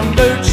on boots